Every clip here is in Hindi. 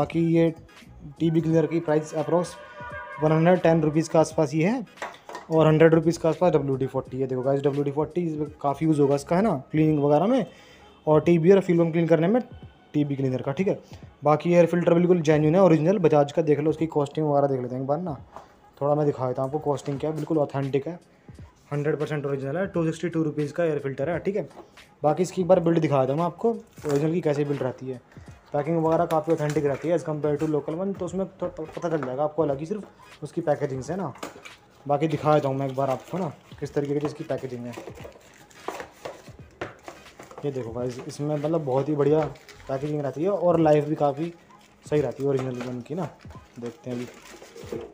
बाकी ये टी बी क्लीनर की price approx one hundred ten rupees के आसपास ये है और हंड्रेड रुपीज़ के आसपास डब्ल्यू डी फोर्टी है। देखो गाइस डब्ल्यू डी फोर्टी काफ़ी यूज़ होगा इसका, है ना? क्लीनिंग वगैरह में और टी बी और फ़िल्म क्लीन करने में टी बी क्लीनर का, ठीक है? बाकी एयर फ़िल्टर बिल्कुल जेन्यून है ओरिजिनल बजाज का देख लो, उसकी कॉस्टिंग वगैरह देख लेते हैं एक बार ना। थोड़ा मैं दिखा देता हूँ आपको कॉस्टिंग क्या है, बिल्कुल ऑथेंटिक है। हंड्रेड परसेंट ओरिजिनल है टू सिक्सटी टू रुपीज़ का एयर फ़िल्टर है, ठीक है? बाकी इसकी एक बार बिल्ड दिखा देता हूँ आपको ओरिजिनल की कैसे बिल्ड रहती है। पैकिंग वगैरह काफ़ी ऑथेंटिक रहती है as compared to local one तो उसमें थोड़ा पता चल जाएगा आपको अलग ही सिर्फ़ उसकी पैकेजिंग से ना। बाकी दिखा देता हूँ मैं एक बार आपको ना, किस तरीके की इसकी पैकेजिंग है। ये देखो भाई इसमें मतलब बहुत ही बढ़िया पैकेजिंग रहती है और लाइफ भी काफ़ी सही रहती है ओरिजिनल वन की ना। देखते हैं अभी।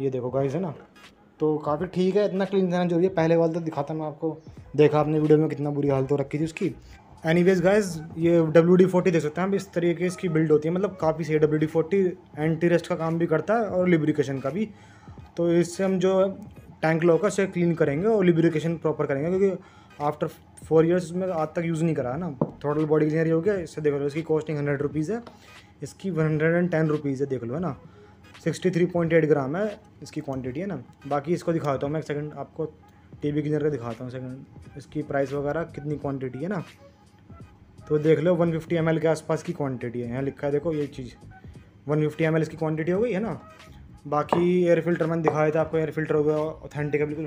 ये देखो गाइस है ना। तो काफ़ी ठीक है, इतना क्लीन रहना ज़रूरी है। पहले वाला तो दिखाता मैं आपको। देखा आपने वीडियो में कितना बुरी हालत हो रखी थी उसकी। एनी वेज गाइज़ ये डब्ल्यू डी फोर्टी देख सकते हैं आप। इस तरीके की इसकी बिल्ड होती है। मतलब काफ़ी सही W D forty anti rust का काम भी करता है और लिब्रिकेशन का भी। तो इससे हम जो टैंक लॉक है, उसे क्लीन करेंगे और लिब्रिकेशन प्रॉपर करेंगे। क्योंकि आफ्टर फोर ईयर्स में आज तक यूज़ नहीं करा है ना। टोटल बॉडी क्लीनर हो गया। इससे देख लो, इसकी कॉस्टिंग हंड्रेड रुपीज़ है। इसकी one hundred and ten rupees है, देख लो, है ना। Sixty three point eight gram है इसकी क्वांटिटी है ना। बाकी इसको दिखाता हूँ मैं एक सेकंड आपको टी वी क्लीनर का दिखाता हूँ सेकंड इसकी प्राइस वगैरह कितनी क्वांटिटी है ना। तो देख लो 150 फिफ्टी के आसपास की क्वांटिटी है। यहाँ लिखा है, देखो ये चीज़। 150 फिफ्टी इसकी क्वांटिटी हो गई है ना? बाकी एयर फ़िल्टर मैंने दिखाया था, आपको एयर फ़िल्टर हो गया ऑथेंटिक बिल्कुल.